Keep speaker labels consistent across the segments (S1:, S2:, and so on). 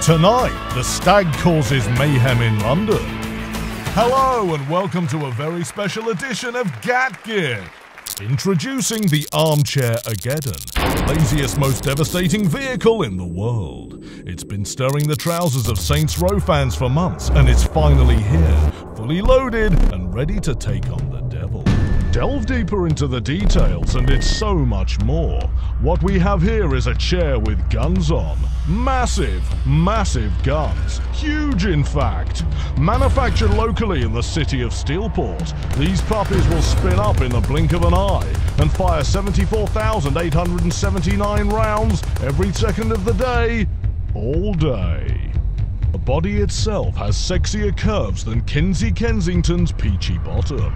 S1: Tonight, the stag causes mayhem in London. Hello, and welcome to a very special edition of Gat Gear. Introducing the Armchair Ageddon, the laziest, most devastating vehicle in the world. It's been stirring the trousers of Saints Row fans for months, and it's finally here, fully loaded and ready to take on. Delve deeper into the details, and it's so much more. What we have here is a chair with guns on. Massive, massive guns. Huge, in fact. Manufactured locally in the city of Steelport, these puppies will spin up in the blink of an eye and fire 74,879 rounds every second of the day, all day. The body itself has sexier curves than Kinzie Kensington's peachy bottom.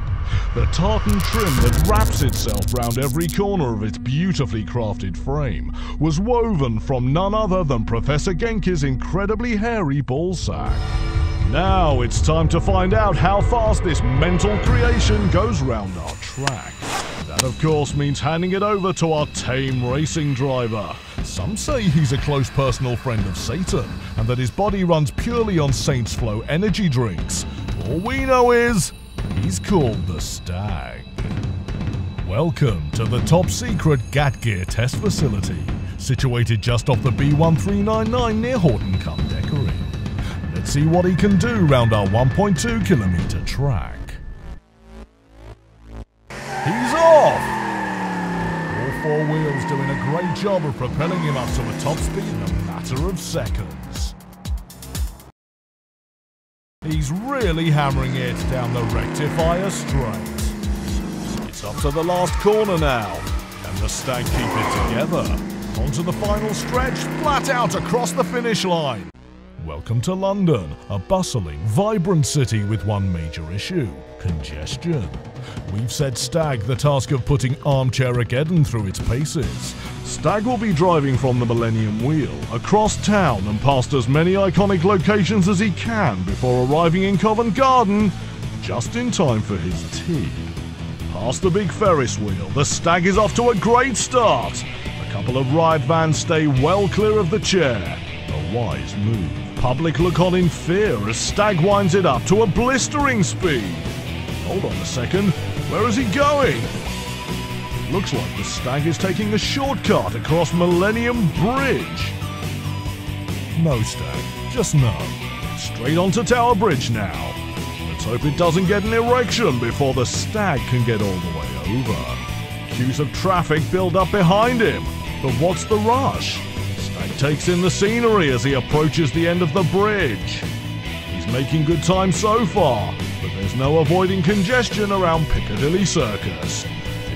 S1: The tartan trim that wraps itself round every corner of its beautifully crafted frame was woven from none other than Professor Genki's incredibly hairy ballsack. Now it's time to find out how fast this mental creation goes round our track. Of course, means handing it over to our tame racing driver. Some say he's a close personal friend of Satan, and that his body runs purely on Saints Flow energy drinks. All we know is, he's called the Stag. Welcome to the top secret Gat Gear test facility, situated just off the B1399 near Horton cum. Let's see what he can do round our 1.2 kilometer track. Off! All four wheels doing a great job of propelling him up to a top speed in a matter of seconds. He's really hammering it down the rectifier straight. It's up to the last corner now, and the stag keep it together. Onto the final stretch, flat out across the finish line. Welcome to London, a bustling, vibrant city with one major issue congestion. We've set Stag the task of putting Armchair Ageddon through its paces. Stag will be driving from the Millennium Wheel, across town and past as many iconic locations as he can before arriving in Covent Garden, just in time for his tea. Past the big Ferris wheel, the Stag is off to a great start. A couple of ride vans stay well clear of the chair. A wise move. Public look on in fear as Stag winds it up to a blistering speed. Hold on a second, where is he going? It looks like the Stag is taking a shortcut across Millennium Bridge. No, Stag, just no. Straight onto Tower Bridge now. Let's hope it doesn't get an erection before the Stag can get all the way over. Queues of traffic build up behind him, but what's the rush? Stag takes in the scenery as he approaches the end of the bridge. He's making good time so far, but there's no avoiding congestion around Piccadilly Circus.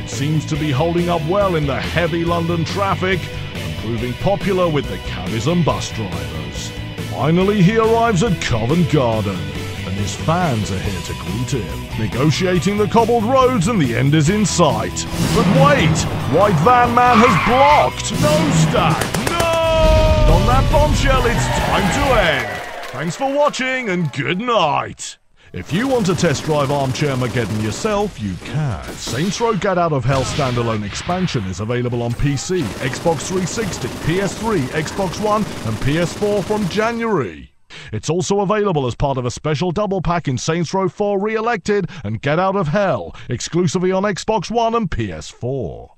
S1: It seems to be holding up well in the heavy London traffic and proving popular with the cabbies and bus drivers. Finally, he arrives at Covent Garden, and his fans are here to greet him, negotiating the cobbled roads, and the end is in sight. But wait! White Van Man has blocked! No stack! On that bombshell, it's time to end! Thanks for watching and good night. If you want to test drive Armchair Mageddon yourself, you can. Saints Row Gat Out of Hell standalone expansion is available on PC, Xbox 360, PS3, Xbox One, and PS4 from January. It's also available as part of a special double pack in Saints Row 4 Re-elected and Gat Out of Hell, exclusively on Xbox One and PS4.